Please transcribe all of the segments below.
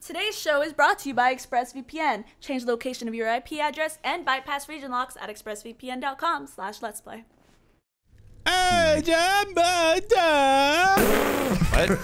Today's show is brought to you by ExpressVPN. Change the location of your IP address and bypass region locks at expressvpn.com slash let's play. Hey, What?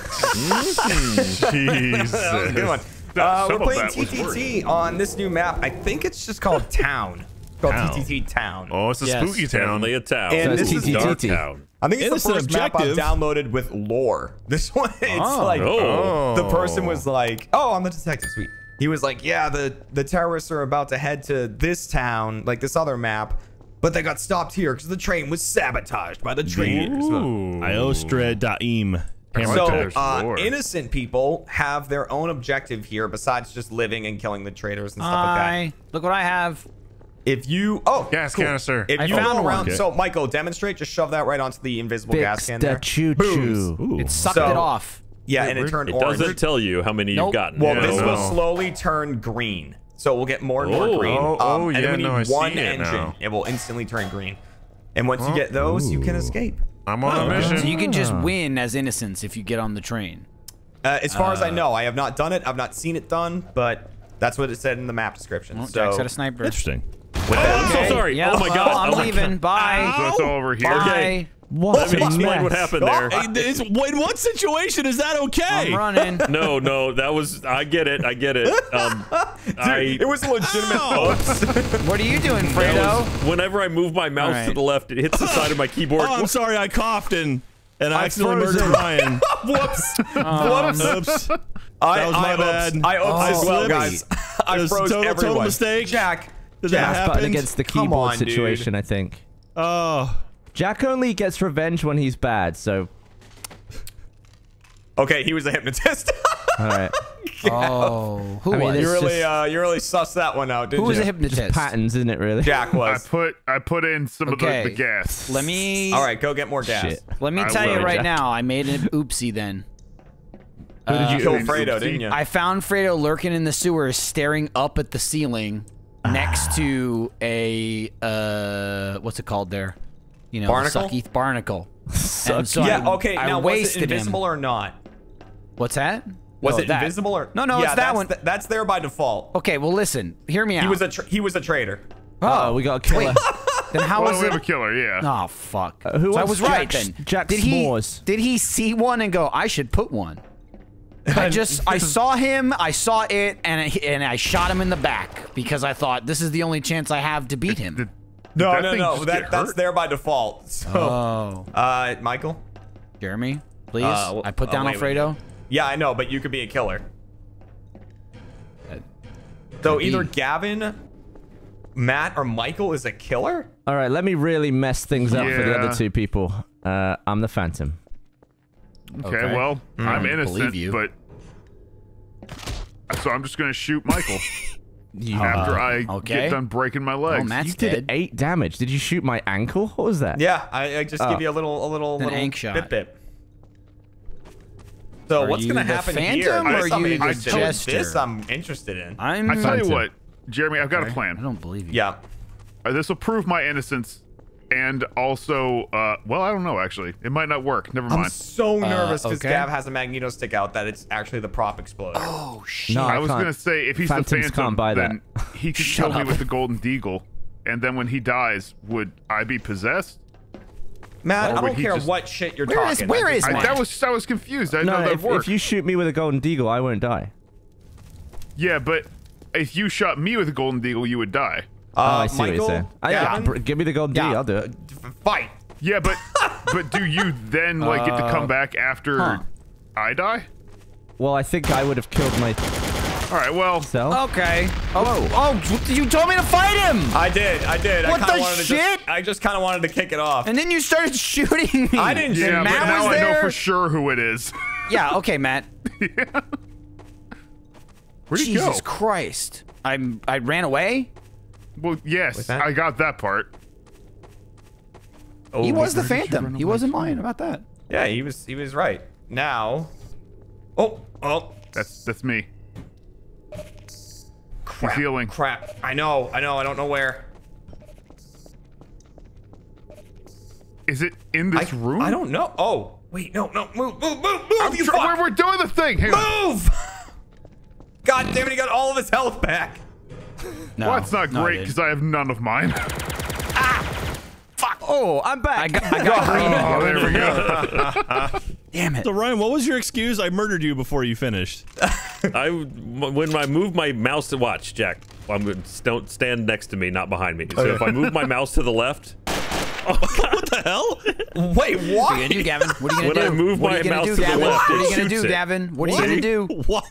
Jeez. that was a good one. Uh, we're playing TTT on this new map. I think it's just called Town. It's called Town. TTT Town. Oh, it's a Yes. spooky town. Definitely a town. And It's this a is dark TTT. town. I think it's Innocent the first map I've downloaded with lore. This one, it's Oh. like Oh. the person was like, "Oh, I'm the detective." Sweet. He was like, "Yeah, the the terrorists are about to head to this town, like this other map, but they got stopped here because the train was sabotaged by the traitors." Ooh. Iostra.im. Hammer So, uh, innocent people have their own objective here besides just living and killing the traitors and stuff like that. Look what I have. If you, oh, Gas cool. canister. If I you found go around, Okay. so Michael, demonstrate. Just shove that right onto the invisible gas can the there. choo Booms. choo. Ooh. It sucked So- it off. Yeah, Wait, and it where- turned It orange. doesn't tell you how many Nope. you've gotten. Well, Yeah, this no. will oh. slowly turn green. So we'll get more and more Oh. green. Oh, oh, and yeah, then we no, I need see one it engine. now. It will instantly turn green. And once you Oh. get those, you can escape. I'm on a oh, mission. So you can just ah. win as innocents if you get on the train. Uh, as far as I ah. know, I have not done it. I've not seen it done, but that's what it said in the map description. Well, so Jack's got a sniper. Interesting. Oh, I'm so sorry. Yeah, oh my god. I'm oh leaving. God. Bye. So it's all over here. Bye. What Let me a explain what happened there. Oh, it's- in what situation is that okay? I'm running. No, no, that was. I get it. I get it. Um, I. it was a legitimate Ow. What are you doing, Fredo? was- whenever I move my mouse to the left, it hits the side of my keyboard. Oh, I'm sorry, I coughed and and I, I accidentally froze murdered it. Ryan. Whoops. Um, Oops. I, That was I my oops. bad. I oops Oh, as well, guys. I It was froze total- total mistake. Jack. Did Jack. that button against the keyboard on, dude. situation, I think. Oh, Jack only gets revenge when he's bad, so Okay, he was a hypnotist. all right. Oh, who I mean, was? you really, just- uh, you really sussed that one out, didn't Who was a hypnotist? Just Patterns, isn't it? Really? Jack was. I was. put I put in some Okay. of the, the gas. Let me. All right, go get more gas. Shit. Let me I tell you right Jack. now. I made an oopsie then. Who did you Uh, kill Oopsie. Fredo, didn't you? I found Fredo lurking in the sewers, staring up at the ceiling next to a uh, what's it called there? You know, Barnacle? sucky barnacle. And so yeah, I- okay. I now, was it wasted invisible him. or not? What's that? Was Oh, it that. invisible or No, no, yeah, it's that that's one. th- that's there by default. Okay, well, listen. Hear me out. He was a tra- he was a traitor. Oh, we got a killer. then how Well, was we it? have a killer, yeah. Oh fuck! Uh, who so I wants was right Jack- then. Jack did he? Did he see one and go? I should put one. I just I saw him, I saw it, and I, and I shot him in the back because I thought this is the only chance I have to beat him. No, that no, no. That that's there by default. So, Oh, uh, Michael. Jeremy, please. Uh, well- I put oh, down wait, wait, Alfredo. Yeah, I know, but you could be a killer. So either be. Gavin, Matt, or Michael is a killer. All right, let me really mess things up for the other two people. Uh, I'm the Phantom. Okay, Okay. well, I'm Mm, innocent, believe you. but so I'm just gonna shoot Michael You, after I okay. get done breaking my legs. Oh, Matt's you did dead. eight damage. Did you shoot my ankle? What was that? Yeah, I, I just Oh. give you a little, a little, An little ank shot. bip bip. So Are what's you gonna the happen Phantom here? or This are I'm you the interested. Jester? This I'm interested in. I'm. I tell you what, Jeremy, I've got a plan. I don't believe you. Yeah. Uh, this will prove my innocence, and also, uh, well, I don't know. Actually, it might not work. Never mind. I'm so nervous because okay. Gav has a magneto stick out that it's actually the prop exploder. Oh shit. No, I I was gonna say if he's Phantoms the Phantom, can't buy that. then he could Shut kill me with the Golden Deagle, and then when he dies, would I be possessed? Matt, Or I don't care just- what shit you're Where is- talking. where I is just- I, that was I was confused. I didn't No, know that if, worked. if you shoot me with a golden deagle, I won't die. Yeah, but if you shot me with a Golden Deagle, you would die. Oh, Uh, I see what you're saying. Uh, yeah, Gavin? give me the golden Yeah. deagle. I'll do it. Fight. Yeah, but but do you then like get to come back after huh. I die? Well, I think I would have killed my. All right. Well, myself. Okay. Oh, oh, you told me to fight him, I did. I did. What I the wanted to shit? Just, I just kind of wanted to kick it off. and then you started shooting me. I didn't yeah, And but Matt now was I know there? for sure who it is. Yeah. Okay, Matt. yeah. Where'd he Jesus go? Christ. I'm. I ran away. Well, yes. I got that part. Oh, he was the where did you Phantom. He wasn't from? lying about that. Yeah, he was. He was right. Now. Oh. Oh. That's that's me. Crap. healing. Crap. I know. I know. I don't know where. Is it in I, this room? I don't know. Oh. Wait. No. No. Move. Move. Move. Move. I'm you fuck. we're, we're doing the thing. Hang on. Move. God damn it, he got all of his health back. No, Well, that's not no, great because I have none of mine. Ah! Oh, I'm back. I got, I got oh, green. Oh, there we go. Damn it. So Ryan, what was your excuse? I murdered you before you finished. I when I move my mouse to watch, Jack. I'm don't stand next to me, not behind me. Oh, so if I move my mouse to the left, what the hell? Wait, What are you why? gonna do, Gavin? What are you gonna I do? move what are my you gonna mouse do, to the Gavin? left, what are you gonna do, it. Gavin? What are you gonna do? Why?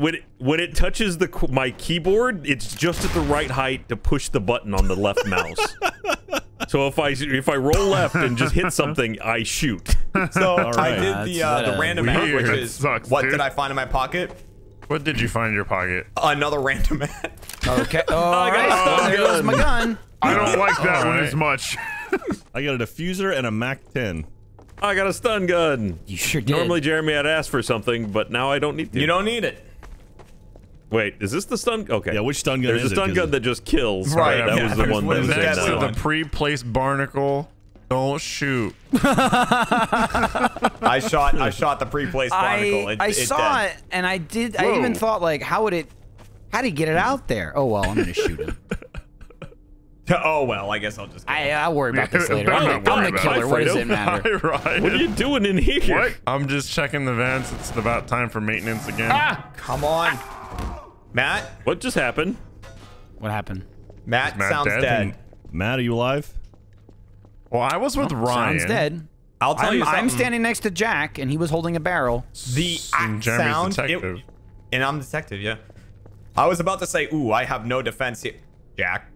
when it when it touches the my keyboard, it's just at the right height to push the button on the left mouse. So if I if I roll left and just hit something, I shoot. So I did the uh, the uh, Randomat, weird. which That is sucks, what dude. did I find in my pocket? What did you find in your pocket? Another random hat. Okay. All got right. a stun there goes my gun. I don't like that one Alright. as much. I got a diffuser and a Mac 10. I got a stun gun. You sure did. Normally Jeremy I'd ask for something, but now I don't need to. You don't need it. Wait, is this the stun? Okay. Yeah, which stun gun There's is a it? stun 'Cause gun that just kills. Right, That yeah, was the there's one one that was that Next does to the pre-placed barnacle. Don't shoot. I shot I shot the pre-placed barnacle. I, It, I it saw dead. it and I did. I even thought like, how would it? How do you get it out there? Oh well, I'm gonna shoot him. Oh well, I guess I'll just. I, I'll worry about this later. I'm I'm, the, I'm the killer. it. What does Fredo. it matter? Hi, Ryan. What are you doing in here? What? I'm just checking the vents. It's about time for maintenance again. Ah! Come on, Matt. What just happened? What happened? Matt, Matt sounds dead? dead. Matt, are you alive? Well, I was with Ryan. Sounds dead. I'll tell I'm, you I'm standing next to Jack, and he was holding a barrel. The And act Jeremy's sound, it- detective. and I'm detective. Yeah. I was about to say, ooh, I have no defense here, Jack.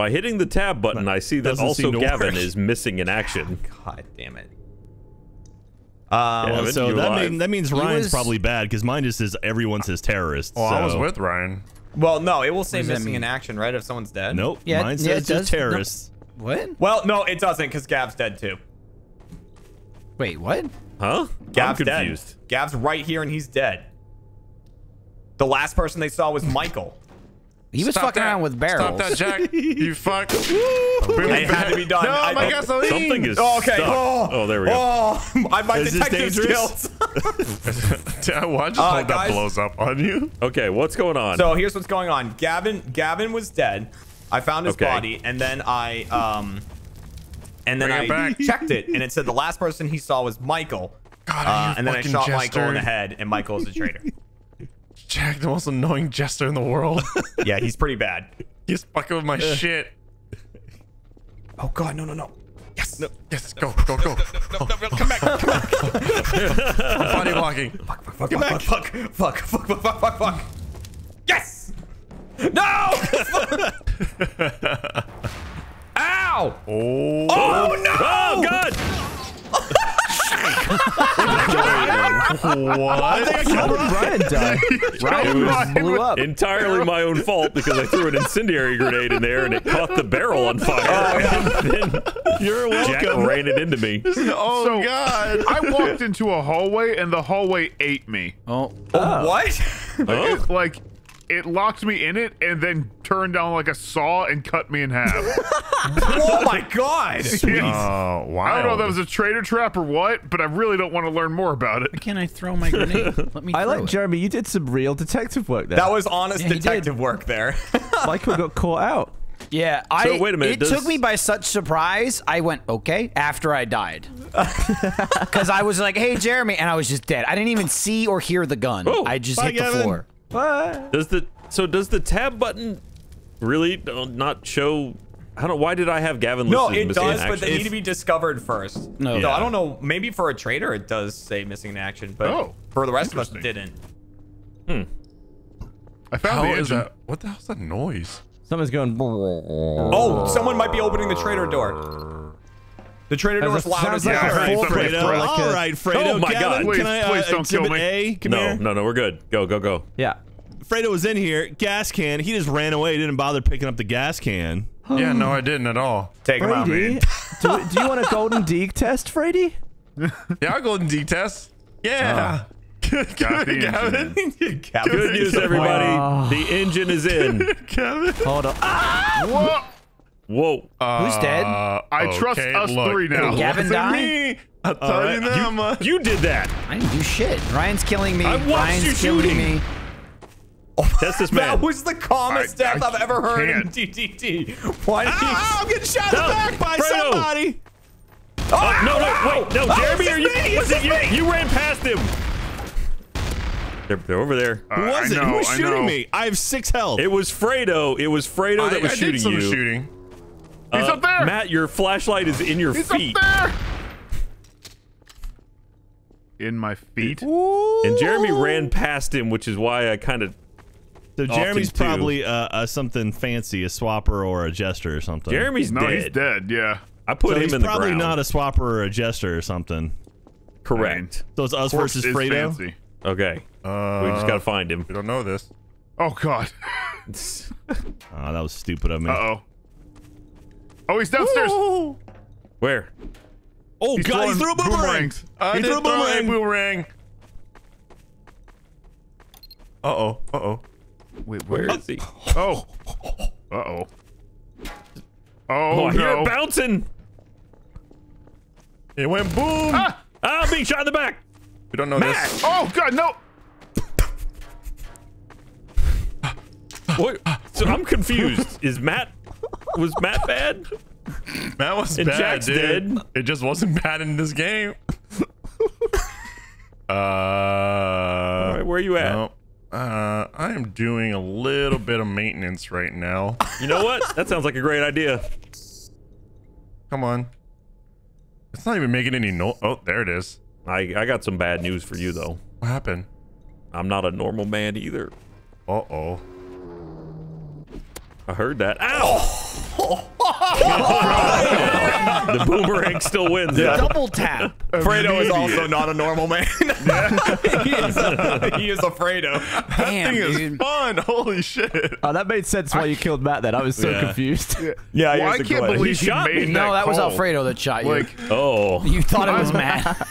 By hitting the tab button, I see that also Gavin work. is missing in action. God damn it. Um, Yeah, but so that, mean, that means Ryan's was- probably bad because mine just says everyone says terrorist. Well, I was with Ryan. well, no, it will say missing in action, right? If someone's dead. Nope. Yeah, mine yeah, says it just does. No. terrorists. What? Well, no, it doesn't because Gav's dead too. Wait, what? Huh? Gav's I'm dead. confused. Gav's right here and he's dead. The last person they saw was Michael. He was Stop fucking that. around with barrels. Stop that, Jack. you fuck. It had to be done. No, I- my oh, gasoline. Something is Oh, okay. stuck. Oh, Oh, there we go. Oh, I- my Is this detective dangerous? skills. Watch Uh, that guys- blows up on you. Okay, what's going on? So here's what's going on. Gavin Gavin was dead. I found his Okay. body and then I um and then Bring I it checked it and it said the last person he saw was Michael. God, Uh, you and then I fucking shot jester. Michael in the head and Michael is a traitor. Jack, the most annoying jester in the world. yeah, he's pretty bad. He's fucking with my uh. shit. Oh god, no, no, no. Yes. No. Yes, no, go, go, no, go. No, no, no, no, come back. Come back. I'm body walking. Fuck, fuck, fuck, come fuck, fuck, fuck, fuck, fuck, fuck, fuck, fuck. Yes! No! Ow! Oh, oh no! Oh god! what? How did Ryan die? Ryan blew up. Entirely my own fault because I threw an incendiary grenade in there and it caught the barrel on fire. Oh, and then You're Jack welcome. ran it into me. Oh, So- God. I walked into a hallway and the hallway ate me. Oh, oh. What? It, like it locked me in it and then turned down like a saw and cut me in half. oh my god. Oh, wow. Uh, I don't know if that was a traitor trap or what, but I really don't want to learn more about it. can I throw my grenade? Let me. I like it. Jeremy. You did some real detective work there. That was honest Yeah, he did. detective work there. Michael got caught out. Yeah, I. wait a minute, It does- took me by such surprise. I went okay after I died, because I was like, "Hey, Jeremy," and I was just dead. I didn't even see or hear the gun. Oh, I just bye, hit the Gavin. floor. What? Does the so does the tab button really uh, not show? I don't. Why did I have Gavin no, listed it missing in does, but they need to be discovered first. No. So I don't know. Maybe for a traitor it does say missing in action, but Oh, for the rest of us, it didn't. Hmm. I found How the engine. that? What the hell's that noise? Someone's going. Oh, someone might be opening the traitor door. The traitor door That is loud sounds as like hell. a Alright, full somebody Fredo. throw- like a- right, Fredo. Oh my Gavin, God. Can Please, I uh, please don't kill exhibit me. A? Come no, here. no, no. We're good. Go, go, go. Yeah. Fredo was in here, gas can. He just ran away. Didn't bother picking up the gas can. yeah, no, I didn't at all. Take him out, man. do, do you want a golden dig test, Frady? Yeah, I'll go and D test. Yeah. Good, good, Gavin. Gavin. Good news, everybody. Wow. The engine is in. Gavin. Hold on. Ah! Whoa! Whoa. Who's dead? Uh, I trust us look, three now. it Gavin wasn't died? me. I'll tell All you right, that. You did that. I didn't do shit. Ryan's killing me. I watched Ryan's you killing shooting. me. Test this man. That was the calmest I- death I I, have ever heard in can't. TTT. Why did Ah, he? I'm getting shot in the back by Fredo. somebody. Oh, no, no, wait, no, Oh, Jeremy, are you? me, was it you? You ran past him. They're, they're over there. Uh, Who was I it? know, Who was I shooting know. me? I have six health. It was Fredo. It was Fredo I, that was I shooting did some you. shooting. He's Uh, up there. Matt, your flashlight is in your He's feet. up there. In my feet. And Jeremy ran past him, which is why I kind of. so Jeremy's probably uh, uh, something fancy, a swapper or a jester or something. Jeremy's No, dead. he's dead. Yeah. I put so him he's in the probably ground. not a swapper or a jester or something. Correct. So it's us versus is Fredo. fancy. Okay. Uh, we just gotta find him. We don't know this. Oh god. Oh, that was stupid of me. Uh oh. Oh, he's downstairs. Where? Oh He's god, he throwing threw a boomerang. boomerangs. I He threw a throw boomerang. boomerang. Uh oh. Uh oh. Wait, Where is he? Oh. Uh oh. Oh, Oh, I hear no. it bouncing. It went boom. Ah, I'm being shot in the back. We don't know Matt! this. Oh god, no. What? So I'm confused. Is Matt? Was Matt bad? Matt was And bad, Jack's dude. dead. It just wasn't bad in this game. uh. Right, where are you at? no. Uh, I am doing a little bit of maintenance right now. You know what? That sounds like a great idea. Come on. It's not even making any no. Oh, there it is. I I got some bad news for you though. What happened? I'm not a normal man either. Uh oh. I heard that. Ow! the boomerang still wins. though. Double tap. Fredo is also not a normal man. he, is a, he is a Fredo. Damn, Thing is fun. Holy shit. Oh, that made sense why you killed Matt then. I was so Yeah. confused. Yeah, he Well, I can't believe he, shot made me. that No, that was call. Alfredo that shot you. Like, Oh. you thought it was Matt.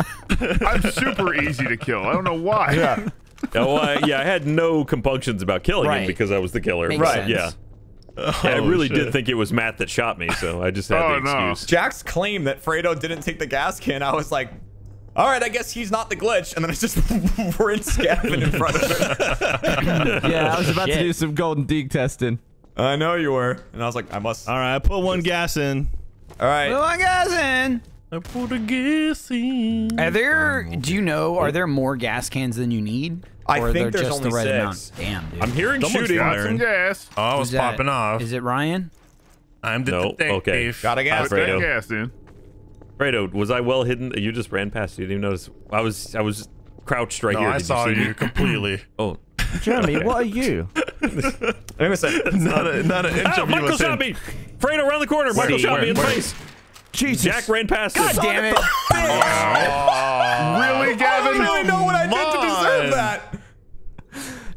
I'm super easy to kill. I don't know why. Yeah. Oh, I, yeah, I had no compunctions about killing him because I was the killer. Makes Right. sense. Yeah. Yeah, I Oh, really shit. did think it was Matt that shot me, so I just had Oh, the no. excuse. Jack's claim that Fredo didn't take the gas can, I was like, all right, I guess he's not the glitch. And then I just ran scabbing in front of him. yeah, I was about to do some golden dig testing. I know you were. And I was like, I must. All right, I put one gas in. All right. Well, I guess in. I put one gas in. Are there? Do you know? Are there more gas cans than you need? I or think there's just the only right six. amount? Damn, dude. I'm hearing Someone's shooting. Got some Firing. gas. Oh, I was Is that- popping off. Is it Ryan? I'm the No, detective. okay. Got a gas. Put that gas in. Fredo, was I well hidden? You just ran past. You didn't even notice. I was I was crouched right No, here. I Did saw you. you completely. Oh, Jeremy, what are you? Innocent. not, a, not an inch Ah, of Michael was shot in. me! Fredo around the corner. Michael Where? shot me in the face. Jesus. Jack ran past God him. damn it! Really, oh, Gavin? I Gavin? don't really know what I did to deserve that.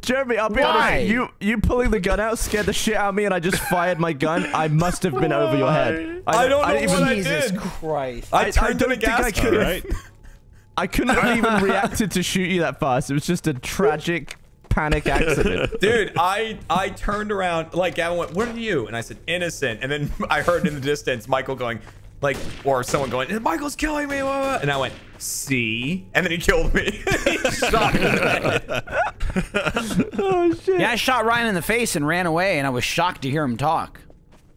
Jeremy, I'll be Why? honest. You you pulling the gun out scared the shit out of me, and I just fired my gun. I must have been over your head. I don't know didn't what even, I Jesus did. Christ! I I turned to don't the think I could right? I couldn't have even reacted to shoot you that fast. It was just a tragic panic accident. Dude, I I turned around, like Gavin went, "What are you?" And I said, "Innocent." And then I heard in the distance Michael going, like, or someone going, "Michael's killing me!" blah, blah," And I went, "See?" And then he killed me. he shot me in the head. oh shit. Yeah, I shot Ryan in the face and ran away, and I was shocked to hear him talk.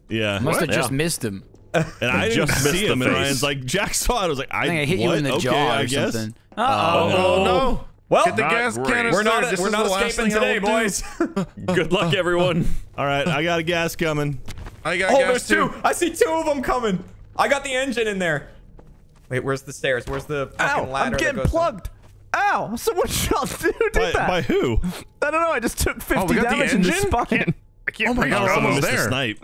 Yeah. Must have Yeah. just missed him. And I didn't just missed see him. And. Ryan's like, Jack saw it. I was like, I, I think I hit what? you in the okay, jaw I or guess. something. Uh Oh, oh. no. Well, Get the gas canister. we're not This we're is not the last escaping thing today, boys. Good luck, everyone. All right, I got a gas coming. I got oh, gas there's too. two. I see two of them coming. I got the engine in there. Wait, where's the stairs? Where's the fucking Ow! ladder? I'm getting goes- plugged. Ow! Someone shot. Who did By, that? by who? I don't know. I just took 50 Oh, we got the damage in the engine? spine. I can't Oh my breathe. God, Someone almost missed a there. snipe.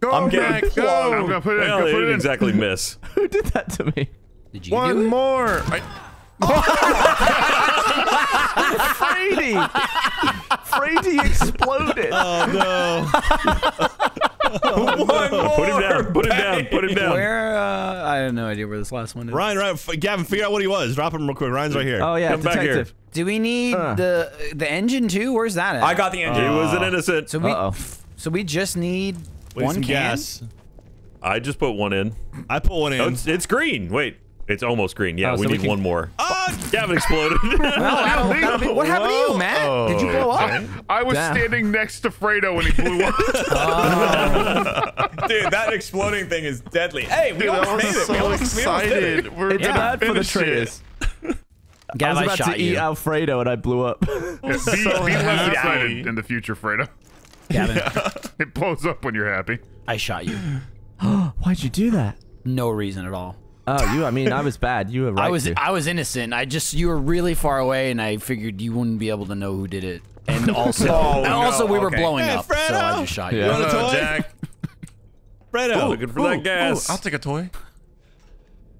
Go, I'm getting Mac, plugged. go. I'm gonna put it in. Well, Go they put it didn't in. exactly miss. Who did that to me? Did you do One it? more. I, Frady! Frady exploded. Oh no! One more. Put him down. Put him down. Put him down. Where? Uh, I have no idea where this last one is. Ryan, Ryan, f- Gavin, figure out what he was. Drop him real quick. Ryan's right here. Oh yeah, Come back here. detective. Do we need Uh. the the engine too? Where's that at? I got the engine. He engine. was an innocent. So we Uh-oh. so we just need Wait, one some can. gas. I just put one in. I put one in. Oh, it's, it's green. Wait. It's almost green. Yeah, Oh, we so we need can- one more. Ah! Gavin exploded. Well, that'll- that'll be- what happened to you, Matt? Did you blow up? I was Damn. standing next to Fredo when he blew up. Dude, that exploding thing is deadly. Hey, we Dude, almost was made it. we so almost, we almost it. excited. We're It's gonna bad for the finish it. traitors. I was about shot to eat. Alfredo and I blew up. be, be less happy. excited in the future, Fredo. Gavin, It blows up when you're happy. I shot you. Why'd you do that? No reason at all. Oh, you. I mean, I was bad. You were right. I was to. I was innocent. I just you were really far away, and I figured you wouldn't be able to know who did it. And also, Oh, and also no, we were okay. blowing Hey, up, so I Fredo! just shot you. Yeah. want a toy? Jack. Fredo. Looking for that gas. I'll take a toy.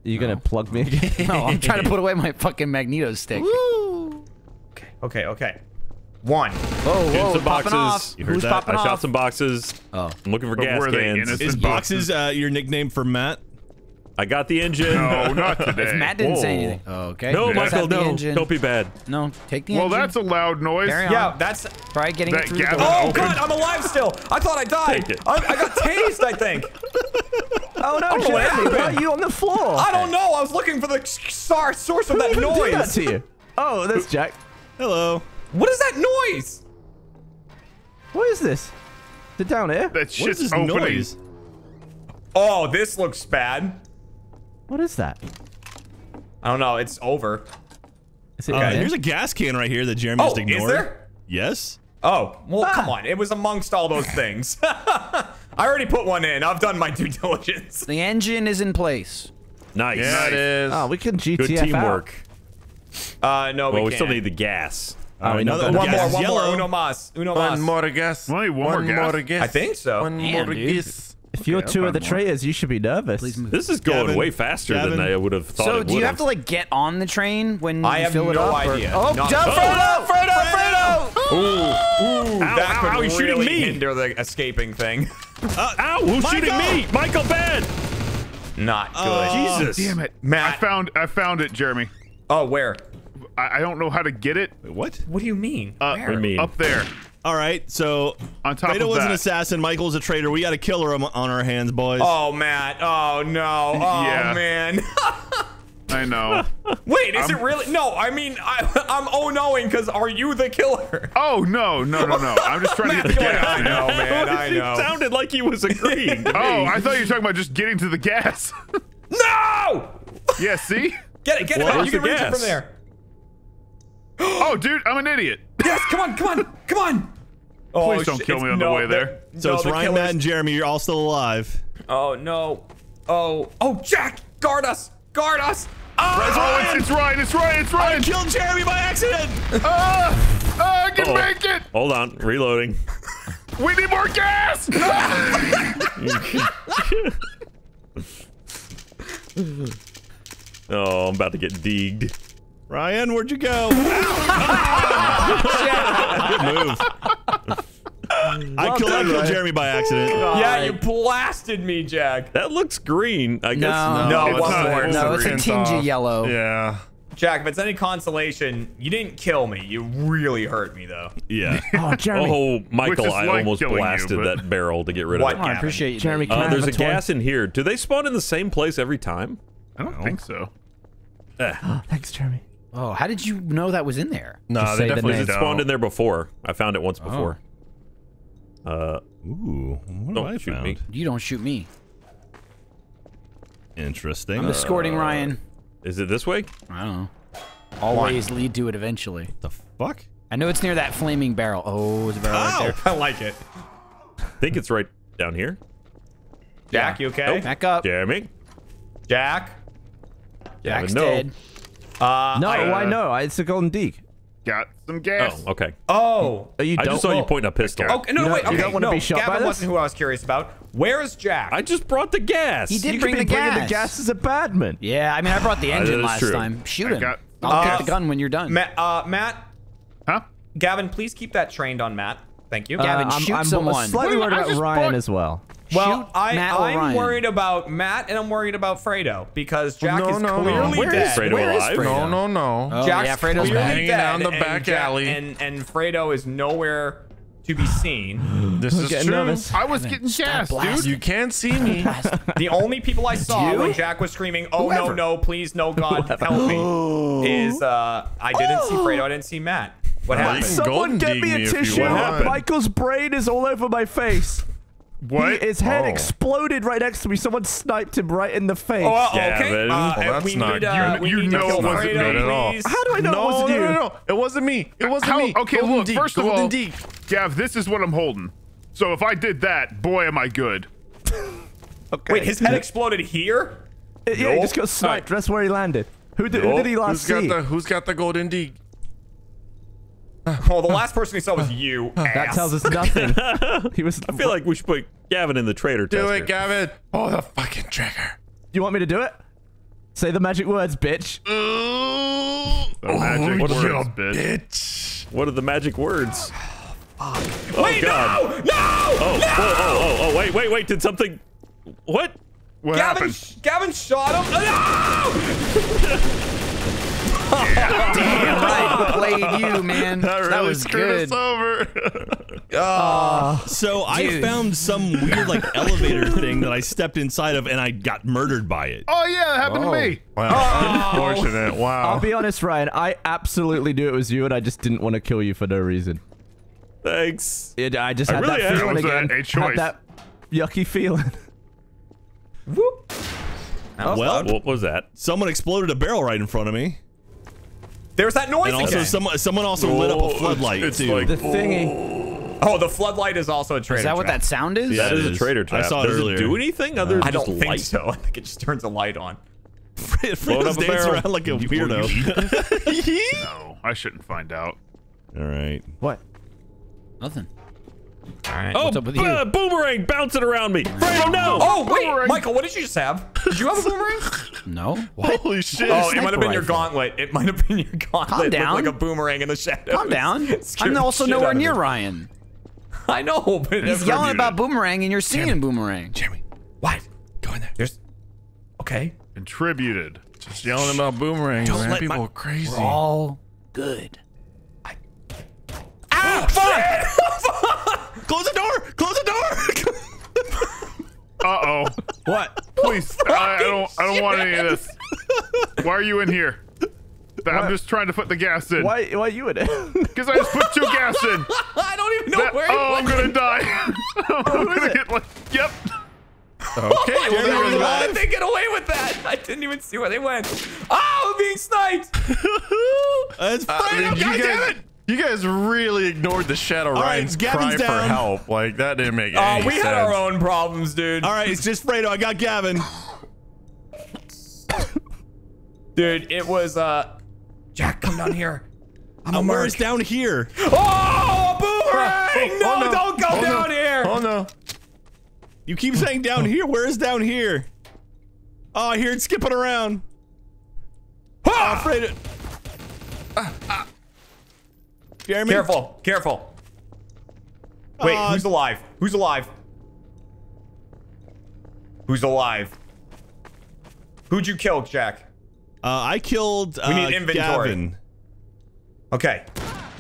you gonna plug me again? No, I'm trying to put away my fucking Magneto stick. Okay, okay. Okay. One. Whoa, Shooting whoa, some boxes. off. You heard Who's that? popping I off? shot some boxes. Oh, I'm looking for But gas were they cans. innocent? Is boxes uh, your nickname for Matt? I got the engine. No, not today. Matt didn't say anything. Oh, okay. No, Michael, have the no. engine. Don't be bad. No, take the Well, engine. Well, that's a loud noise. Carry on. Yeah, that's. Try getting That it through the door. Oh Open. God, I'm alive still. I thought I died. Take it. I, I got tased. I think. Oh no, what Jeremy! Why happened? are you on the floor? I don't know. I was looking for the star source of Who that even did that noise. to you? Oh, that's Jack. Hello. What is that noise? What is this? Sit down here. That What is this opening. noise? Oh, this looks bad. What is that? I don't know. It's over. Is it Uh, here's a gas can right here that Jeremy Oh, just is ignored. there? Yes. Oh, well, Ah. come on. It was amongst all those things. I already put one in. I've done my due diligence. The engine is in place. Nice. Yeah, it is. Oh, we can GTF Good teamwork. Uh, no, Well, we, we still need the gas. out. Oh, we know another that. one more, is one yellow. more. Uno mas. Uno mas. One more guess. Only one more guess? I think so. One Damn, more dude. guess. If you're Okay, two of the find more. traitors, you should be nervous. Please move. This is going Gavin, way faster Gavin. than I would have thought So, it do you would have to like get on the train when I you have fill it no up? or- idea. Oh, Not- jump, Oh! Fredo! Fredo! Fredo! Ooh, ooh that ow, could ow, he's shooting really me. hinder the escaping thing. Ow! Who's shooting me? Michael Ben! Not good. Oh, Jesus. Damn it, Matt. I found I found it, Jeremy. Oh, where? I, I don't know how to get it. Wait, what? What do you mean? Uh, What do you mean? Up there. All right, so On top Fredo of was an assassin. Michael's a traitor. We got a killer on on our hands, boys. Oh, Matt. Oh, no. Oh, Yeah. man. I know. Wait, is I'm- it really? No, I mean, I, I'm oh knowing because are you the killer? Oh no, no, no, no! I'm just trying to get the Matt's gas. I know, man. I He know. sounded like he was agreeing. Oh. I thought you were talking about just getting to the gas. No! yeah, see? Get it, get it. You can the reach it from there. Oh, dude, I'm an idiot. Yes, come on, come on, come on. Oh, Please don't shit, kill me it's- on the way there. so no, it's the Ryan, killers- Matt, and Jeremy. You're all still alive. Oh no. Oh, oh, Jack, guard us, guard us. Oh, Ah! it's, it's Ryan, it's Ryan, it's I Ryan. killed Jeremy by accident. Ah, ah, I can Uh-oh. make it. Hold on, reloading. We need more gas. Oh, I'm about to get digged. Ryan, where'd you go? Good move. I killed, I killed Jeremy by accident. Yeah, you blasted me, Jack. That looks green. I guess. No. No, it's one not. It's No, it's a green's tinge of yellow. Yeah. Jack, if it's any consolation, you didn't kill me. You really hurt me, though. Yeah. Oh, Jeremy. Oh, Michael, I like almost killing you, blasted that barrel to get rid What? of Oh, it. I appreciate you. Jeremy, Dave. can I Uh, have there's a a gas in here. Do they spawn in the same place every time? I don't think so. Eh. Thanks, Jeremy. Oh, how did you know that was in there? No, Just they say the. It spawned in there before. I found it once before. Uh, Ooh, what Don't have I shoot found? me. You don't shoot me. Interesting. I'm escorting Ryan. is it this way? I don't know. Always lead to it eventually. the fuck? I know it's near that flaming barrel. Oh, there's a barrel right there. I like it. I think it's right down here. Jack, you okay? Back up. Jeremy. Jack. Jack's no. dead. Uh, No, I, why no? It's a golden deek. Got some gas. Oh, okay. Oh. Oh, you I don't. just saw you pointing a pistol. Okay, no, You don't- wait. you don't wanna no, be shot Gavin by this? wasn't who I was curious about. Where is Jack? I just brought the gas. He did you bring the gas. the gas as a badman. Yeah, I mean, I brought the engine is last true. time. Shoot I him. got- I'll Uh, get the gun when you're done. Matt, uh, Matt, Huh? Gavin, please keep that trained on Matt. Thank you. Gavin, Uh, I'm, I'm someone. slightly worried about Ryan bought- as well. Well, shoot I, Matt I'm Ryan. worried about Matt and I'm worried about Fredo because Jack No, is no, no. clearly Where dead. is Fredo Where is alive? Fredo? No, no, no. Oh, Jack's yeah, Fredo's clearly. Hanging dead, out in the and back Jack- alley. and and Fredo is nowhere to be seen. This is true. nervous. I was getting gassed, dude. You can't see me. The only people I saw when Jack was screaming, "Oh no, Whoever. no, please, no, God, help me," is uh, I didn't see Fredo, I didn't see Matt. What happened? Someone get me a me if you tissue. Michael's brain is all over my face. What? He- his head Oh. exploded right next to me. Someone sniped him right in the face. Oh, Yeah, okay. but- Uh, Well, that's we not need, uh, good. we You know it wasn't Fredo, good at all. How do I know no, it wasn't no, you? no, no. no. It wasn't me. It wasn't How, me. okay, golden look. dig, First of golden all, dig. Gav, this is what I'm holding. So if I did that, boy, am I good. Okay. Wait, his head exploded here? yeah, he just got sniped. That's where he landed. Who did, who did he last Who's see? got the Who's got the golden dig? Well, the last person he saw was you. that ass. tells us nothing. he was. I feel like we should put Gavin in the traitor too. Do tester. it, Gavin. Oh, the fucking trigger. You want me to do it? Say the magic words, bitch. The magic oh, words, you bitch. bitch. What are the magic words? Oh Wait, oh, God! no! No! Oh, oh, oh, oh, oh! Wait, wait, wait! Did something? What? What Gavin, happened? Gavin shot him. No! Damn right, played you, man. That really that was screwed good. us over. So I found some weird like elevator thing that I stepped inside of, and I got murdered by it. Oh yeah, that happened to me. Wow. Oh. Unfortunate. Wow. I'll be honest, Ryan. I absolutely knew it was you, and I just didn't want to kill you for no reason. Thanks. It, I just I had really that feeling It was a- again. a Had that yucky feeling. Whoop. Well, What was that? someone exploded a barrel right in front of me, There's that noise and also again. someone someone also lit up a oh, floodlight it's too. like- The thingy. oh, the floodlight is also a traitor Is that what that sound is? That it is a traitor traitor I trap. saw it Does earlier. it do anything other than I don't think light? so. I think it just turns a light on. Fred, Blow it Fred's up a dancing barrel. around like a You- will weirdo. you eat No, I shouldn't find out. All right. What? Nothing. All right. Oh, What's up with b- you? boomerang bouncing around me. Fredo, no! Oh wait, Boomerang. Michael, what did you just have? Did you have a boomerang? No. Holy shit. Oh, it might have been your gauntlet. It might have been your gauntlet. Calm with, down. like a boomerang in the shadows. Calm down. I'm also nowhere near Ryan. I know, but He's it- yelling about boomerang, and you're seeing boomerang. Jeremy. What? Go in there. There's. Okay. Contributed. Just yelling about boomerang. Don't man. let People my- are crazy. All good. Ah, fuck! Close the door! Close the door! Uh oh. What? Please, I, I don't. I don't want any of this. Why are you in here? I'm just trying to put the gas in. Why? Why you in it? Because I just put two gas in. I don't even know That- where. oh, I'm gonna die. I'm gonna get like. Yep. Okay, well, there How did they get away with that? I didn't even see where they went. Oh, I'm being sniped. It's I Fredo, mean, you God damn it! You guys really ignored the Shadow right, Ryan's Gavin's cry down. for help. Like that didn't make Oh, any sense. Oh, we had our own problems, dude. All right, it's just Fredo. I got Gavin. Dude, it was uh. Jack, come down here. I'm a merc. down here? Oh, boomerang! Oh, no, oh, no. don't go Oh, no. down here. Oh no. You keep saying down here. Where is down here? Oh, I hear it skipping around. Oh, Fredo. Jeremy? Careful, careful. Wait, Uh, who's alive? Who's alive? Who's alive? Who'd you kill, Jack? Uh, I killed uh, We need inventory. Gavin. Okay.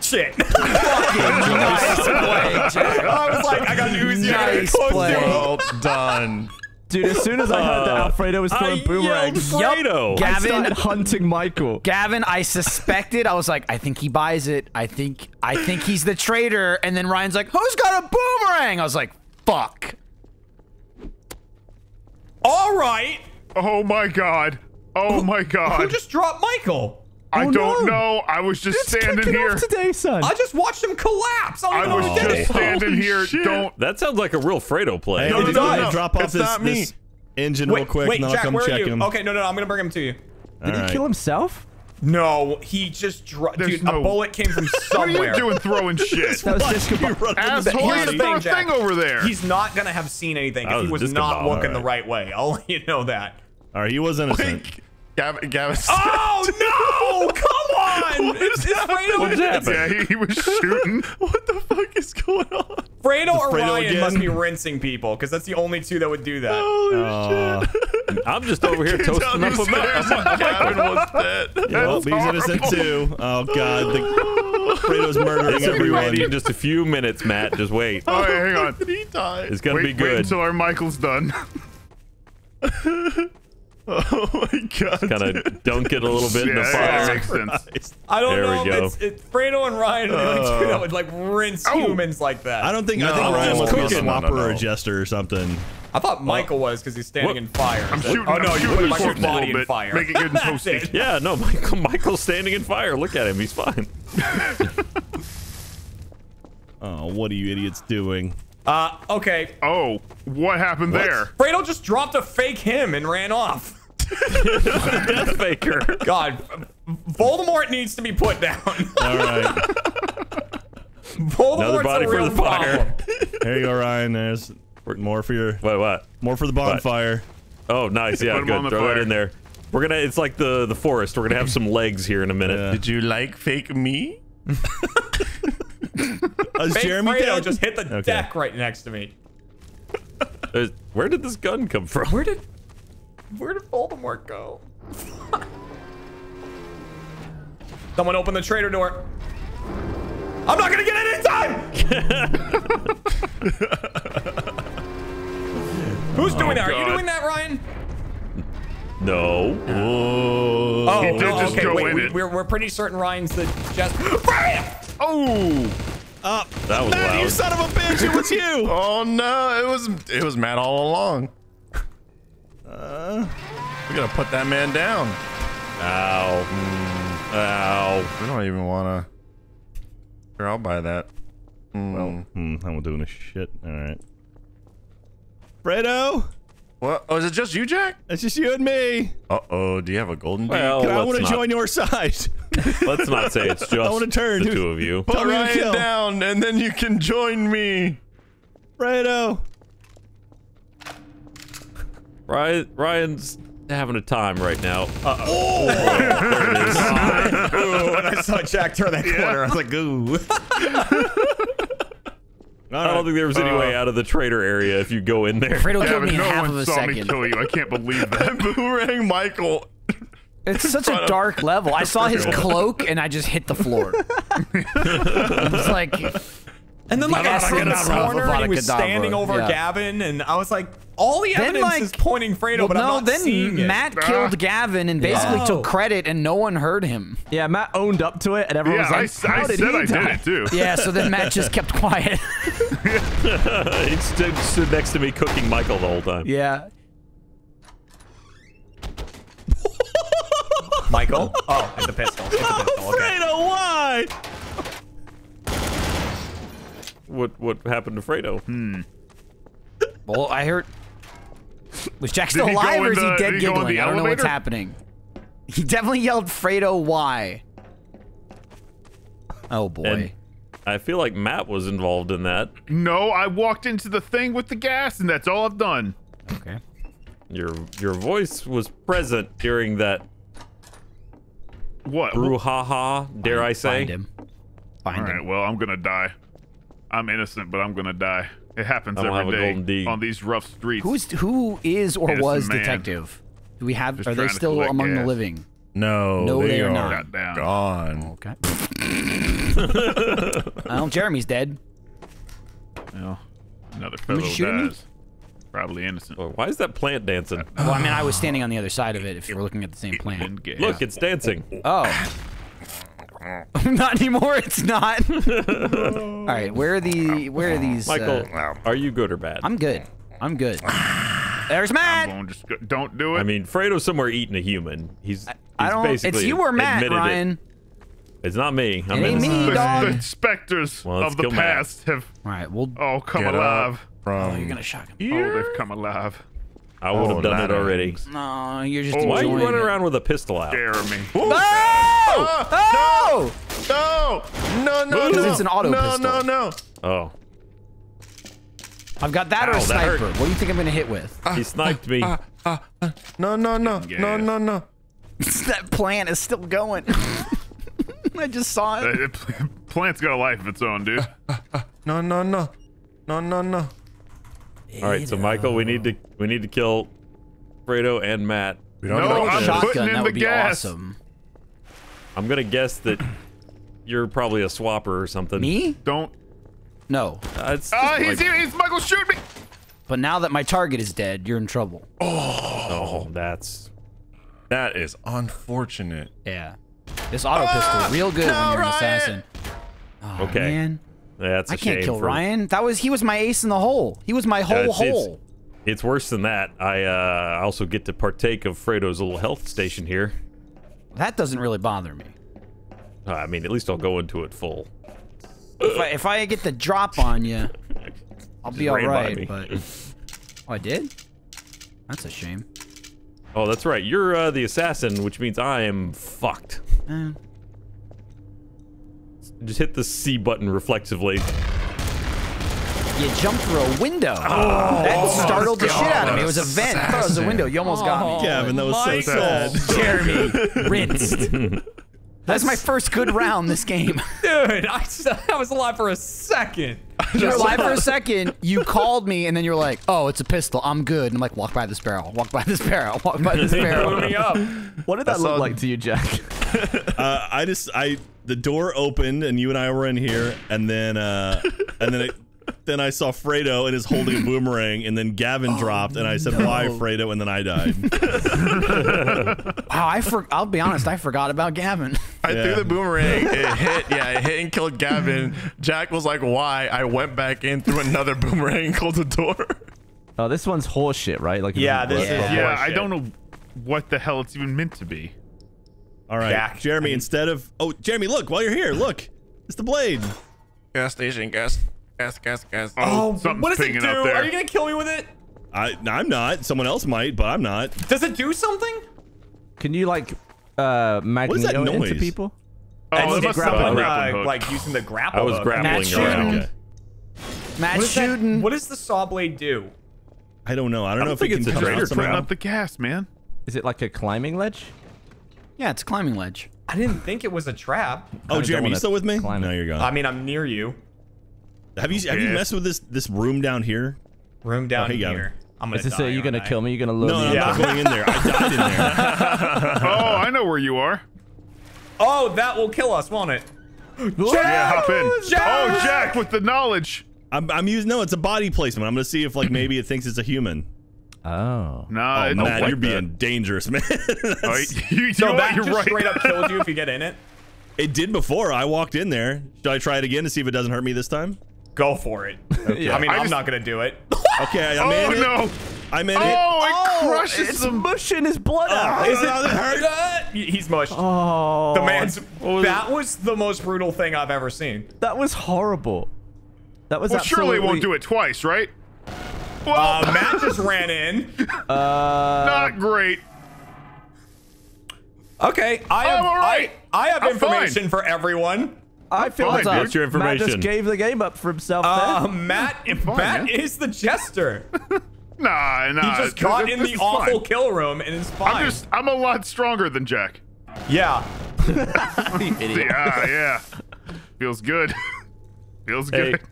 Shit. nice play, Jack. I was like, I got an Uzi. I gotta Nice play. Well done. Dude, as soon as I heard that uh, Alfredo was throwing yelled boomerangs, Fredo. I Gavin, started hunting Michael. Gavin, I suspected. I was like, I think he buys it. I think, I think he's the traitor. And then Ryan's like, who's got a boomerang? I was like, fuck. All right. Oh my god. Oh my Who god. just dropped Michael? I Oh, don't no. know. I was just It's standing here. off today, son. I just watched him collapse. I, I don't know was what did just standing Holy here. shit. Don't. That sounds like a real Fredo play. Hey, No, did no, no, no. drop off It's this, not me. this engine real quick, wait, and I'll Jack, come where check are you? him. Okay, no, no, no, I'm gonna bring him to you. Did he kill himself? No, he just dropped. Dude, no- a bullet came from somewhere. What are somewhere. you doing throwing shit? That was Watch just you goodbye. run into the Asshole, Here's you the throw a thing, thing over there. He's not gonna have seen anything if he was was not about looking the right way. I'll let you know that. All right, he was innocent. Wait, Gavin, Gavin. Oh no! Come on! It's, it's Fredo. What happened? yeah, he, he was shooting. what the fuck is going on? Fredo or Fredo Ryan again? must be rinsing people because that's the only two that would do that. Holy oh. shit. I'm just over here toasting Down up the a stairs mouth. and Gavin was dead. Well, he's innocent horrible. too. Oh god, the, Fredo's murdering This will be ready everyone. in just a few minutes, Matt. Just wait. Oh, hey, hang on. He died. It's gonna wait, be wait good. until our Michael's done. Oh my god. Kind of dunk it a little bit in the yeah, fire. that makes sense. I don't There we know. go. It's, it's Fredo and Ryan are the only two that uh, would like rinse oh. humans like that. I don't think I think Ryan no, must be a no, no, swapper no, or a jester or something. I thought Michael was because he's standing in fire. I'm shooting, oh I'm no, you shooting put his Michael's corpse a little body in bit. fire. Make it good and toasty. Yeah, no, Michael. Michael's standing in fire. Look at him. He's fine. Oh, what are you idiots doing? Uh, okay. Oh, what happened there? Fredo just dropped a fake him and ran off. Death faker. God, Voldemort needs to be put down. All right, Voldemort's Another body a for real the fire. problem. there you go, Ryan. There's more for your Wait, what? more for the bonfire. Oh, nice. Yeah, Put 'em on good. Throw that fire. in there. We're gonna. It's like the the forest. We're gonna have some legs here in a minute. Yeah. Did you like fake me? Is Fake Jeremy Fredo dead? just hit the Okay. deck right next to me. Where did this gun come from? Where did where did Voldemort go? Someone open the traitor door. I'm not gonna get in in time. Who's doing oh, that? Are you doing that, Ryan? No. Oh, He did no, just okay. go wait, in we, it. We're, we're pretty certain Ryan's the just. Ryan! Oh, Up. That was Matt, you son of a bitch! It was you. Oh no, it was it was Matt all along. Uh, We gotta put that man down. Ow. Ow. We don't even wanna. Sure, I'll buy that. Mm. hmm, I'm doing a shit. All right. Fredo, What? Oh, is it just you, Jack? it's just you and me. Uh oh. Do you have a golden deed? Well, Can I want to not, join your side. let's not say it's just wanna turn. the two of you. Put Tell me to Ryan kill. down, and then you can join me. Fredo. Ryan, Ryan's having a time right now. Uh Ooh, when I saw Jack turn that corner, I was like, ooh. I don't think there was any way uh, out of the traitor area if you go in there. Fredo yeah, killed but me in no half one of a saw me kill you. I can't believe that. Boomerang Michael. It's such a dark level. I saw his cloak and I just hit the floor. it's like And then like I Yes, turned the corner and he was standing over Yeah. Gavin, and I was like, all the Then, evidence like- is pointing Fredo, well, but I'm no, not then seeing it. Matt Ah. killed Gavin and basically Oh. took credit, and no one heard him. Yeah, Matt owned up to it, and everyone yeah, was like, I "How did said he I die?" did it too. Yeah, so then Matt just kept quiet. he stood, stood next to me cooking Michael the whole time. yeah. Michael? Oh, it's a pistol. It's a pistol. Okay. Fredo, why? What what happened to Fredo? Hmm. well, I heard. Was Jack still alive or in is he the- dead did he giggling? I don't know what's happening. He definitely yelled Fredo, why? Oh boy. And I feel like Matt was involved in that. No, I walked into the thing with the gas, and that's all I've done. okay. Your your voice was present during that What? brouhaha, dare I say? Find him. Find All him. right, well, I'm gonna die. I'm innocent, but I'm gonna die. It happens I don't every have day golden on these rough streets. Who's who is or Innocent was man. detective? Do we have? Just are they still collect among the living? No, No, they, they are are not. Got down. gone. Okay. well, Jeremy's dead. Well, another fellow dies. Probably innocent. Why is that plant dancing? Well, I mean, I was standing on the other side of it. If you were looking at the same plant. Didn't Look, it's dancing. Oh. not anymore. It's not. All right. Where are the? Where are these? Michael, uh, are you good or bad? I'm good. I'm good. There's I'm Matt. just go, don't do it. I mean, Fredo's somewhere eating a human. He's, he's I don't. basically It's you or Matt, admitted it. It's not me. I'm It ain't me, the, dog. the specters Well, of the kill Matt. past have All right, we'll. oh come alive. up from. Oh, you're gonna shock him. Oh, they've come alive. I would have Oh, done it already. ends. No, you're just. Oh, Why are you running it. around with a pistol out? Dare me. Oh! Oh! No! No! No! Because no! it's an auto no, pistol. No! No! No! Oh, I've got that or Ow, a that sniper. hurt. What do you think I'm gonna hit with? Ah, he sniped me. Ah, ah, no! No! No! No! No! No! that plant is still going. I just saw Uh, it. it- Plant's got a life of its own, dude. No! No! No! No! No! No! All right, so Michael, we need to we need to kill Fredo and Matt. We don't No, know. I'm this. Shotgun. putting in That the would be gas. awesome. I'm gonna guess that you're probably a swapper or something. Me? Don't. No. Uh, it's Ah, he's like- here. He's Michael. Shoot me. But now that my target is dead, you're in trouble. Oh, oh that's That is unfortunate. Yeah. This auto pistol, real good when you're an assassin. Oh, Okay. Man. That's. a I can't kill for- Ryan. That was he was my ace in the hole. He was my whole it's- it's- hole. It's worse than that. I uh, also get to partake of Fredo's little health station here. That doesn't really bother me. Uh, I mean, at least I'll go into it full. If I, if I get the drop on you, I'll be all right. But oh, I did. That's a shame. Oh, that's right. You're uh, the assassin, which means I am fucked. Eh. Just hit the C button reflexively. You jumped through a window. that startled the shit out of me. It was a vent. I thought it was a window. You almost got me. Gavin, that was so sad. Jeremy rinsed. That's my first good round this game. Dude, I, I was alive for a second. You were alive for a second. You called me, and then you're like, "Oh, it's a pistol. I'm good." And I'm like, "Walk by this barrel. Walk by this barrel. Walk by this barrel." me up. What did that look like to you, Jack? Uh, I just I the door opened and you and I were in here and then uh and then it then I saw Fredo and is holding a boomerang and then Gavin dropped and I said why Fredo and then I died. Wow, I for, I'll be honest. I forgot about Gavin. I Yeah. threw the boomerang. It hit. Yeah, it hit and killed Gavin. Jack was like, "Why?" I went back in, threw another boomerang, and closed the door. Oh, this one's horseshit, right? Like Yeah, this work. is- Yeah, I don't know what the hell it's even meant to be. All right, Jack. Jeremy. Instead of oh, Jeremy, look while you're here, look, it's the blade. Gas station. Gas. Gas. Gas. Gas. Oh, Oh, something's what does it do? Are you gonna kill me with it? I I'm not. Someone else might, but I'm not. Does it do something? Can you like uh What is that magneto into people? Oh, It's- must have been someone, grappling uh, hook. like using the grapple. I was hook. grappling Matt around. shooting. Matt What, is that- shooting. what does the saw blade do? I don't know. I don't I know don't if think it can it's a come traitor out trap. Putting up the gas, man. Is it like a climbing ledge? Yeah, it's a climbing ledge. I didn't think it was a trap. Oh, don't Jeremy, you still with me? No, you're gone. I mean, I'm near you. have you have you messed with this this room down here? Room down oh, hey, here. I'm gonna Is this die, it? You gonna I? kill me? You gonna lure No, me? no, I'm in? not going in there. I died in there. Oh, I know where you are. Oh, that will kill us, won't it? Yeah, hop in. Jack! Oh, Jack with the knowledge. I'm, I'm using no. It's a body placement. I'm gonna see if like maybe it thinks it's a human. Oh. Nah, Oh, it don't Matt, like you're that. being dangerous, man. Oh, you, you So know that what? You're just right. straight up kills you if you get in it. it did before. I walked in there. Should I try it again to see if it doesn't hurt me this time? Go for it. Yeah. I mean, I I'm just- not gonna do it. Okay, I'm Oh in it. Oh, no! I'm in Oh, it. it oh, oh, crushes It's them. mushing his blood oh, out. Is it hurt? He's mushed. Oh. the man's. That was the most brutal thing I've ever seen. That was horrible. That was Well, surely it won't do it twice, right? Well, Uh, Matt just ran in. Uh, not great. Okay, I have I'm all right. I, I have I'm information for everyone. I feel fine, like dude. What's your Matt just information? gave the game up for himself Uh, there. Matt, fine, Matt man. is the jester. Nah, nah. He just this- got in the awful fine. kill room and is fine. I'm just, I'm a lot stronger than Jack. yeah. Yeah, yeah. Feels good. Feels Hey, good.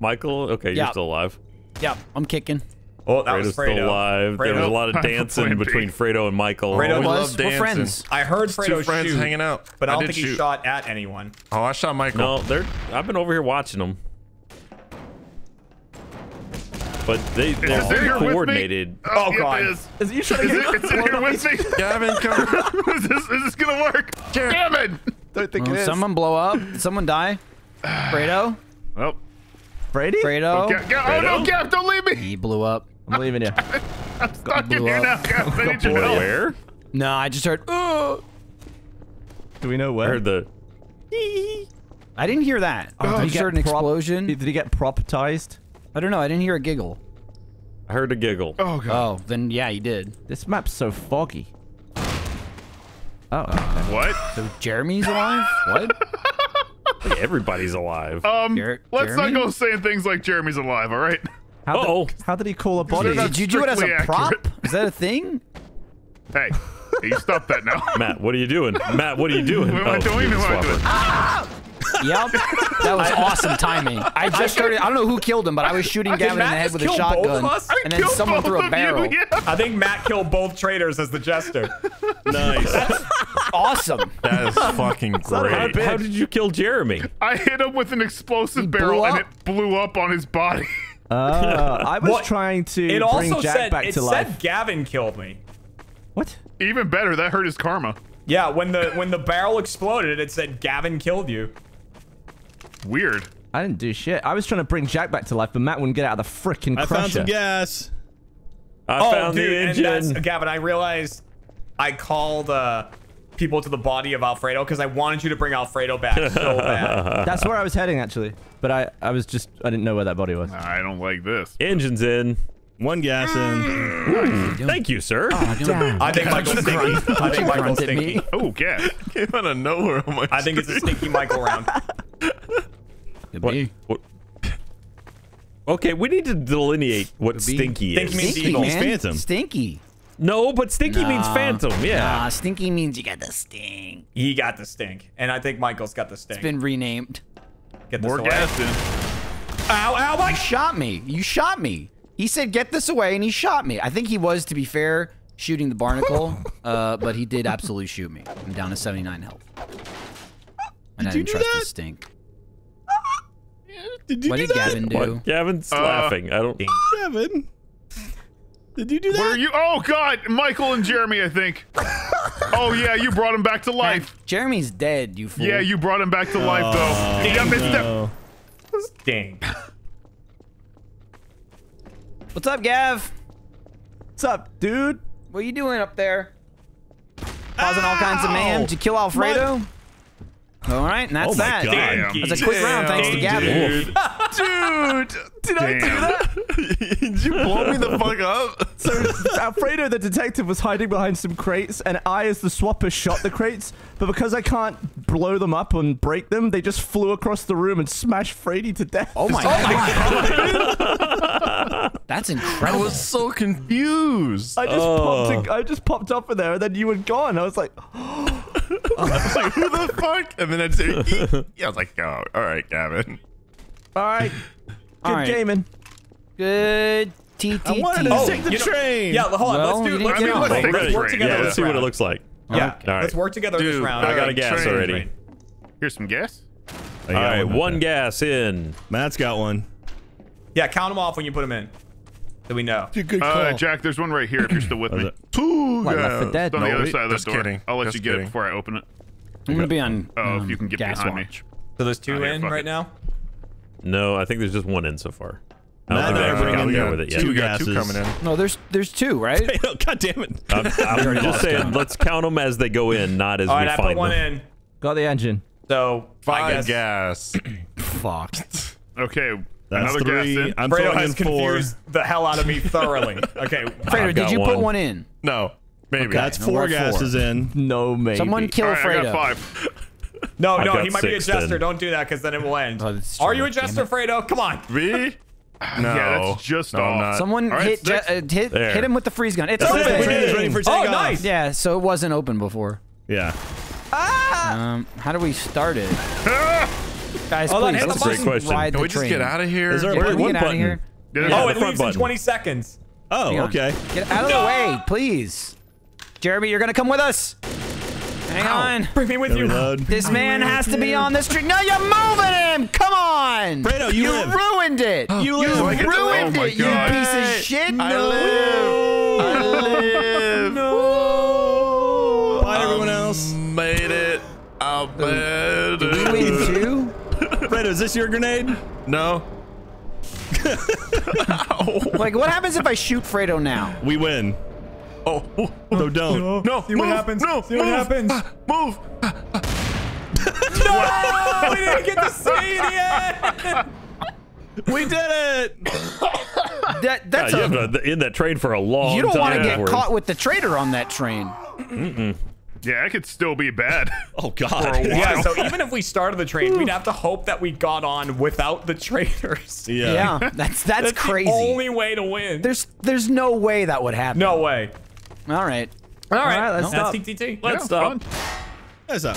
Michael. Okay, you're still alive. Yep, I'm kicking. Oh, that Fredo's was still Fredo. alive. There was a lot of dancing between Fredo and Michael. Fredo we Was love we're dancing. friends. I heard Two friends shoot, hanging out. but I don't did think he shot at anyone. Oh, I shot Michael. No, they're. I've been over here watching them. But they, they're this in very here with me? coordinated. Oh, oh yep, God. It is. Is you trying Is to it, get it's in here with me. Gavin, come. is, this, is this gonna work? Damn it! Don't think Oh, someone blow up. Someone die? Fredo? Well, Brady? Fredo? Ga- Ga- oh no, Gav, don't leave me! He blew up. I'm leaving you. I'm stuck in blew here now, up. Gav. I need your help. where? No, I just heard. "Ugh." Do we know where? I heard the. I didn't hear that. Oh, I did he just get an explosion. Did he get proptized? I don't know. I didn't hear a giggle. I heard a giggle. Oh god. Oh, then yeah, you did. This map's so foggy. Oh, okay. What? So Jeremy's alive? What? Hey, everybody's alive. Um, Jer- let's Jeremy? not go saying things like Jeremy's alive, all right? How did, Uh-oh. how did he call a body? Did you do it as a strictly prop? accurate. Is that a thing? Hey, hey, you stop that now. Matt, what are you doing? Matt, what are you doing? What am I Oh, doing? What am I doing? swapper. Yep. That was awesome timing. I just started. I don't know who killed him, but I was shooting Okay, Gavin in the head with a killed both shotgun, of us? And then someone both threw a of you, barrel. yeah. I think Matt killed both traitors as the jester. Nice. awesome. That is fucking great. how did you kill Jeremy? I hit him with an explosive He blew barrel and it blew up on his body. Uh, I was What? trying to It bring also Jack said back to life. it said life. Gavin killed me. What? Even better, that hurt his karma. Yeah, when the when the barrel exploded, it said Gavin killed you. Weird. I didn't do shit. I was trying to bring Jack back to life, but Matt wouldn't get out of the freaking I found some gas. I oh, found dude, the and engine. that's Gavin. I realized I called uh, people to the body of Alfredo because I wanted you to bring Alfredo back so bad. That's where I was heading actually, but I, I was just I didn't know where that body was. I don't like this. Engine's in. One gas in. Thank you, sir. Damn. I think Michael's stinky. I think Michael's stinky. Oh, gas. Came out of nowhere. Oh my I think it's a stinky Michael round. Could What, be. what- Okay, we need to delineate what be. stinky Stinky is. means Stinky, evil. man. Phantom. Stinky. No, but stinky means phantom. Yeah. Nah, stinky means you got the stink. He got the stink, and I think Michael's got the stink. It's been renamed. Get this More away. gas in. Ow! Ow! You shot me. You shot me. He said, "Get this away," and he shot me. I think he was, to be fair, shooting the barnacle, uh, but he did absolutely shoot me. I'm down to 79 health. And I you didn't do trust that? his stink. Did you What do did that? Gavin do? What? Gavin's Uh, laughing. I don't. Gavin. Did you do that? What are you? Oh God, Michael and Jeremy, I think. Oh yeah, you brought him back to life. Jeremy's dead, you fool. Yeah, you brought him back to life Oh, though. Yeah, missed no. Stink. What's up, Gav? What's up, dude? What are you doing up there? Causing all kinds of mayhem. Did you kill Alfredo? All right, and that's Oh that. God. Damn. That's a quick round, thanks to Gavin. Dude, Dude, did I do that? did you blow me the fuck up? So Alfredo, the detective, was hiding behind some crates, and I, as the swapper, shot the crates. But because I can't blow them up and break them, they just flew across the room and smashed Frady to death. Oh my oh god. That's incredible. I was so confused. I just Oh. popped. In, I just popped up in there, and then you were gone. I was like, I was like, who the fuck? And then I said, "Eek." yeah, I was like, oh, all right, Gavin. all right, good All right. gaming. Good TTT. I wanted to Oh, take the you know- train. Yeah, hold on. Well, let's you do. didn't Let's, get do- on. let's, We're let's ready. work together. Yeah, this let's see what it round. looks like. Yeah, All right. let's work together this Dude, round. I got a Alright, gas train. already. Here's some gas. I All got right, one. one gas in. Matt's got one. Yeah, count them off when you put them in. So we know. Good Uh, Jack, there's one right here if you're still with Was me. it? Two Like Left 4. Dead. On the No, other side of the just door. kidding. I'll let Just you get kidding. it before I open it. I'm gonna be on. Oh, if um, you can get gas behind watch. So there's two Oh, yeah, in fuck right it. now. No, I think there's just one in so far. I don't and I think are they bringing got in there with it yet. two We got two coming in. No, there's there's two, right? God damn it. I'm, I'm just saying, count. let's count them as they go in, not as All we right, I put one them. in. Got the engine. So I Five guess gas. Fuck. Okay, That's another three. gas in. I'm Fredo throwing has in four. confused the hell out of me thoroughly. Okay. Fredo, did got you put one. one in? No, maybe. That's four we're four. gases in. No, maybe. Someone kill All right, I Fredo. got five. No, I've no, got he might be a jester. then. Don't do that because then it will end. Oh, Are you a jester, it. Fredo? Come on. Me? No. Yeah, that's just no, I'm off. not. Someone All right, hit, Je- uh, hit There. hit him with the freeze gun. It's That's open. it. The ready for Oh, nice. Yeah, so it wasn't open before. Yeah. Um, how do we start it? Guys, Hold on, please, hit the let's button. just Great question. Can the we just train. get out of here? Is there Yeah, button? One get out of button. here? Yeah, Yeah, Oh, it front leaves in 20 seconds. Oh, okay. Get out of the way, please. Jeremy, you're gonna come with us. Hang on. Bring me with you. Reload. This man has to be on this train. No, you're moving him. Come on. Fredo, you live. ruined it. You. You So I ruined oh my it, you piece of shit. I no. live. I live. Bye, um, everyone else. Made it. I made Did we win it. two? Fredo, is this your grenade? No. Like, what happens if I shoot Fredo now? We win. Oh. So don't. No. See what happens. No. See what move, happens. ah, Move. No, we didn't get to see it yet. We did it. That Yeah, that's you a. have to in that train for a long time You don't want to get afterwards. caught with the traitor on that train. Yeah, it could still be bad. Oh God. Yeah, so even if we started the train, we'd have to hope that we got on without the traitors. Yeah. Yeah, that's that's, That's crazy. the only way to win. There's there's no way that would happen. no way. All right. All right, right, let's that's stop. TTT. Let's Yeah, stop. fun. That's up.